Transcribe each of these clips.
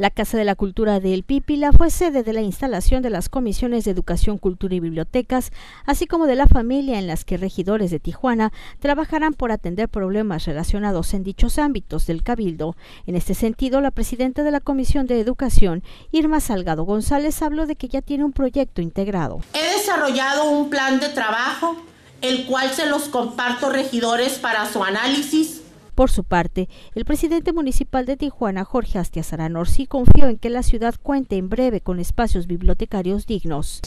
La Casa de la Cultura de El Pípila fue sede de la instalación de las comisiones de Educación, Cultura y Bibliotecas, así como de la familia en las que regidores de Tijuana trabajarán por atender problemas relacionados en dichos ámbitos del Cabildo. En este sentido, la presidenta de la Comisión de Educación, Irma Salgado González, habló de que ya tiene un proyecto integrado. He desarrollado un plan de trabajo, el cual se los comparto regidores para su análisis por su parte, el presidente municipal de Tijuana, Jorge Astiazarán Orsi, confió en que la ciudad cuente en breve con espacios bibliotecarios dignos.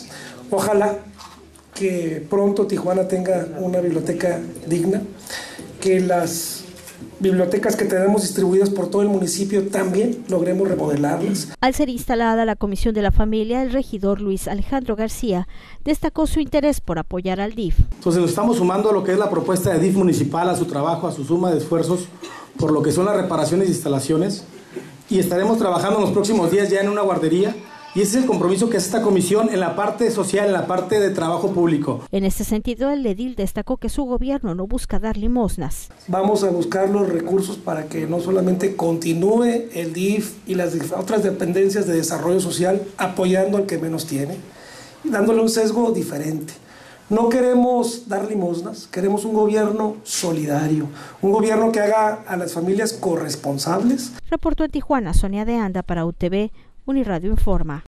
Ojalá que pronto Tijuana tenga una biblioteca digna, que las bibliotecas que tenemos distribuidas por todo el municipio también logremos remodelarlas. Al ser instalada la Comisión de la Familia, el regidor Luis Alejandro García destacó su interés por apoyar al DIF. Entonces nos estamos sumando a lo que es la propuesta de DIF municipal, a su trabajo, a su suma de esfuerzos por lo que son las reparaciones e instalaciones y estaremos trabajando en los próximos días ya en una guardería y ese es el compromiso que hace esta comisión en la parte social, en la parte de trabajo público. En este sentido, el edil destacó que su gobierno no busca dar limosnas. Vamos a buscar los recursos para que no solamente continúe el DIF y las otras dependencias de desarrollo social apoyando al que menos tiene, dándole un sesgo diferente. No queremos dar limosnas, queremos un gobierno solidario, un gobierno que haga a las familias corresponsables. Reportó en Tijuana Sonia de Anda para UTV Uniradio Informa.